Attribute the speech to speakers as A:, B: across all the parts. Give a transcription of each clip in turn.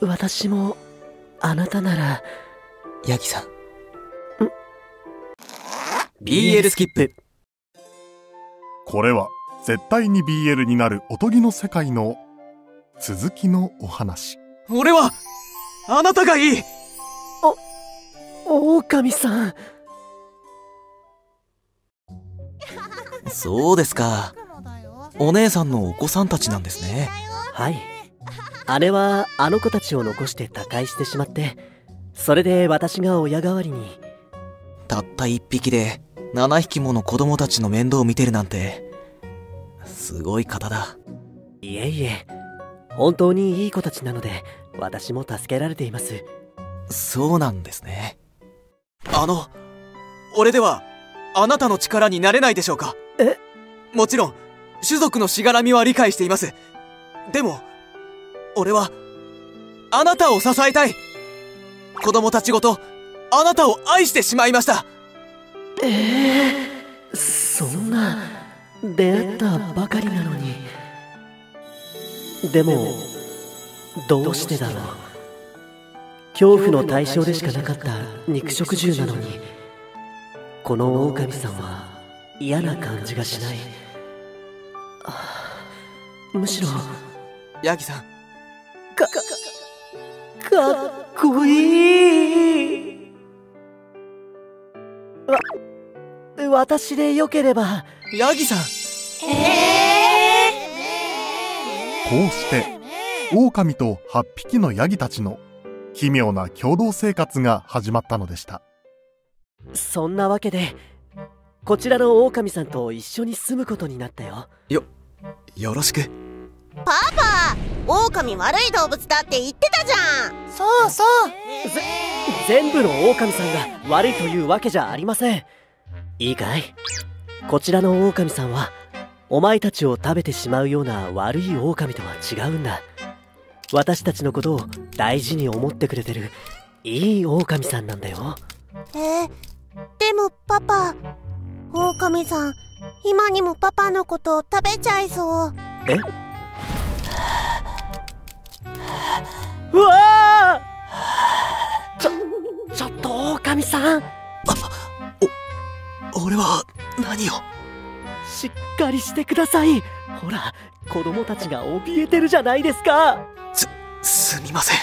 A: 私もあなたなら。
B: ヤギさん。BL スキップ。
C: これは絶対に BL になるおとぎの世界の続きのお話。
B: 俺はあなたがいい。
A: 狼さん。
B: そうですか。お姉さんのお子さんたちなんですね。
A: はい姉はあの子たちを残して他界してしまってそれで私が親代わりに。
B: たった一匹で7匹もの子供たちの面倒を見てるなんてすごい方だ。
A: いえいえ本当にいい子たちなので私も助けられています。
B: そうなんですね。あの俺ではあなたの力になれないでしょうか？
A: え？
B: もちろん種族のしがらみは理解しています。でも俺はあなたを支えたい。子供たちごとあなたを愛してしまいました。
A: ええそんな出会ったばかりなのに。でもどうしてだろう。恐怖の対象でしかなかった肉食獣なのにこの狼さんは嫌な感じがしない。あむしろ
B: ヤギさん
A: かかっこいい。わ私でよければ
B: ヤギさん。
C: こうして狼と8匹のヤギたちの奇妙な共同生活が始まったのでした。
A: そんなわけでこちらの狼さんと一緒に住むことになったよ。
B: よよろしく。
D: パパ狼悪い動物だって言ってたじゃん。
E: そうそう。
A: ぜ全部の狼さんが悪いというわけじゃありません。いいかい？こちらの狼さんはお前たちを食べてしまうような悪い狼とは違うんだ。私たちのことを大事に思ってくれてるいい狼さんなんだよ。
D: えー、でもパパ狼さん今にもパパのことを食べちゃいそう。
A: え？うわー。ちょちょっと狼さん。
B: 俺は何を？
A: しっかりしてください。ほら子供たちが怯えてるじゃないですか。
B: すすみません。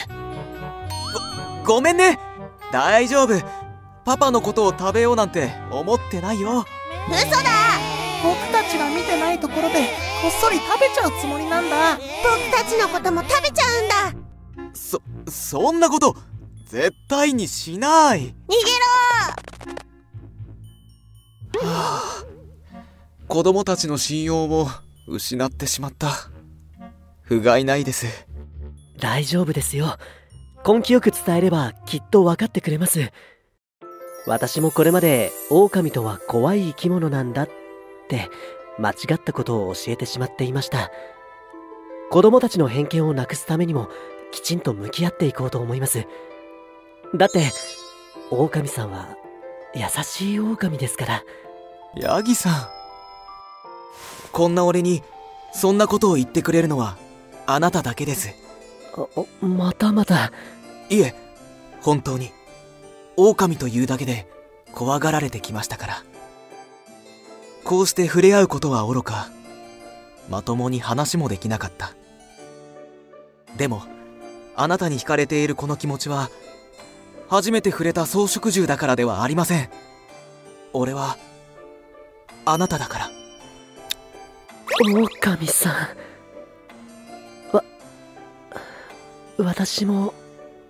B: ごごめんね。大丈夫。パパのことを食べようなんて思ってないよ。
D: 嘘だ。
E: 僕たちが見てないところでこっそり食べちゃうつもりなんだ。
D: 僕たちのことも食べちゃうんだ
B: そそんなこと絶対にしない。
D: 逃げろ！
B: は あ子供たちの信用も失ってしまった。不甲斐ないです。
A: 大丈夫ですよ。根気よく伝えればきっと分かってくれます。私もこれまで狼とは怖い生き物なんだって間違ったことを教えてしまっていました。子供たちの偏見をなくすためにもきちんと向き合っていこうと思います。だって狼さんは優しい狼ですから。
B: ヤギさん。こんな俺にそんなことを言ってくれるのはあなただけです。
A: あまたまた。
B: いえ本当に。狼というだけで怖がられてきましたから。こうして触れ合うことはおろかまともに話もできなかった。でもあなたに惹かれているこの気持ちは初めて触れた草食獣だからではありません。俺はあなただから。
A: 狼さん。わ私も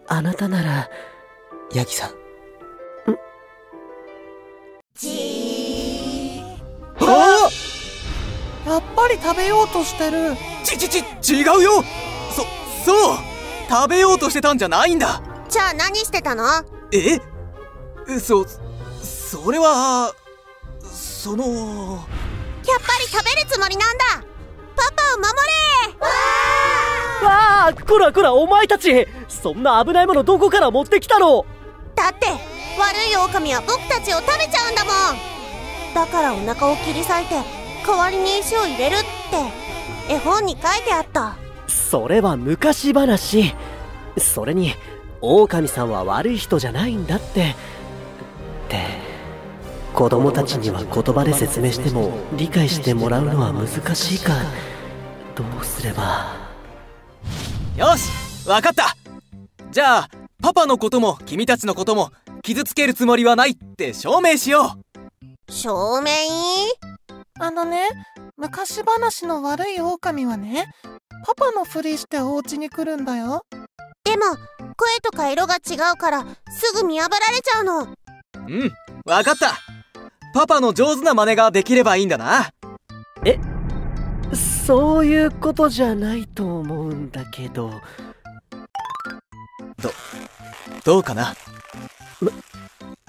A: あなたなら。
B: ヤギさん。
E: あやっぱり食べようとしてる。
B: ちちち違うよ！そそう食べようとしてたんじゃないんだ。
D: じゃあ何してたの？
B: え？そそれはその。
D: やっぱり食べるつもりなんだ。パパを守れ。
A: わあこらこらお前たち。そんな危ないものどこから持ってきたの？
D: だって悪い狼は僕たちを食べちゃうんだもん。だからお腹を切り裂いて代わりに石を入れるって。絵本に書いてあった。
A: それは昔話それに狼さんは悪い人じゃないんだって。って子供たちには言葉で説明しても理解してもらうのは難しいか。どうすれば。
B: よしわかった。じゃあパパのことも君たちのことも傷つけるつもりはないって証明しよう。
D: 証明？
E: あのね、昔話の悪い狼はね、パパのふりしてお家に来るんだよ。
D: でも声とか色が違うからすぐ見破られちゃうの。
B: うんわかった。パパの上手な真似ができればいいんだな。
A: そういうことじゃないと思うんだけど。
B: どうかな？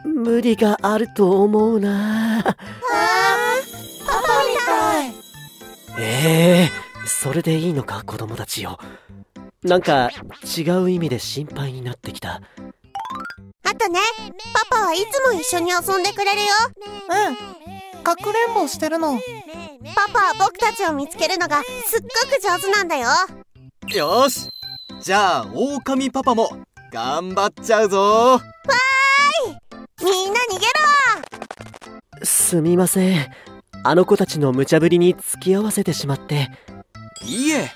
A: 無理があると思うな。
E: パパみたい。
A: ええそれでいいのか子供たちよなんか違う意味で心配になってきた。
D: あとねパパはいつも一緒に遊んでくれるよ。
E: うん。かくれんぼしてるの。
D: パパは僕たちを見つけるのがすっごく上手なんだよ。
B: よし。じゃあ狼パパも頑張っちゃうぞ。
D: みんな逃げろ。
A: すみません。あの子たちの無茶ぶりに付き合わせてしまって。
B: いいえ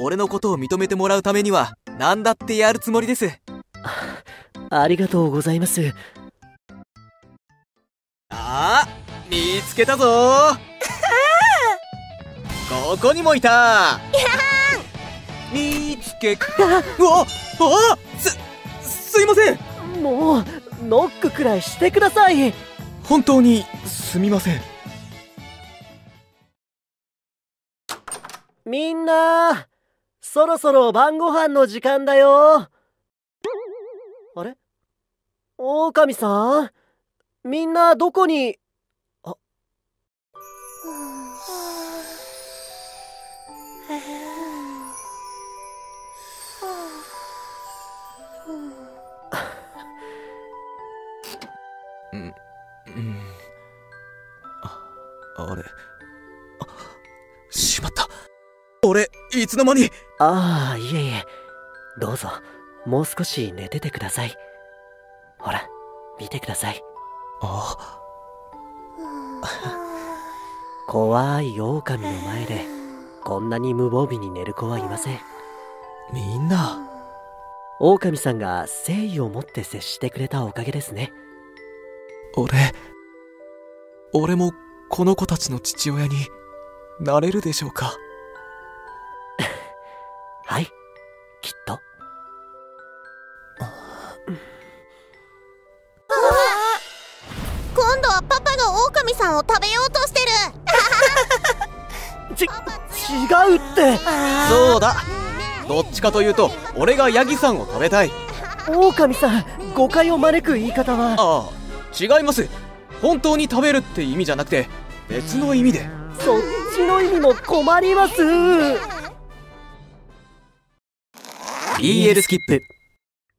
B: 俺のことを認めてもらうためには何だってやるつもりです。
A: ありがとうございます。
B: あー見つけたぞ。ここにもいた。見つけうわあすすいません。
A: もうノックくらいしてください。
B: 本当にすみません。
A: みんなそろそろ晩ご飯の時間だよ。あれ？狼さん？みんなどこに？あ。
B: うんああれ？いつの間に？
A: ああいえいえ。どうぞ。もう少し寝ててください。ほら見てください。
B: あ
A: 怖い狼の前でこんなに無防備に寝る子はいません。
B: みんな。
A: 狼さんが誠意を持って接してくれたおかげですね。
B: 俺俺もこの子たちの父親になれるでしょうか？
D: 今度はパパが狼さんを食べようとしてる。
A: ち違うって。
B: そうだ。どっちかというと俺がヤギさんを食べたい。
A: 狼さん誤解を招く言い方は。
B: ああ違います。本当に食べるって意味じゃなくて別の意味で。
A: そっちの意味も困ります。
B: BL スキップ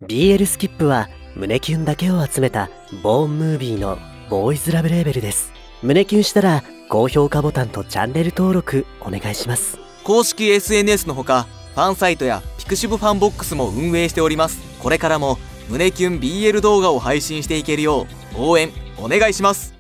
A: BL スキップは胸キュンだけを集めたボーンムービーのボーイズラブレーベルです。胸キュンしたら高評価ボタンとチャンネル登録お願いします。
B: 公式 SNS のほかファンサイトや pixiv FANBOX も運営しております。これからも胸キュン BL 動画を配信していけるよう応援お願いします。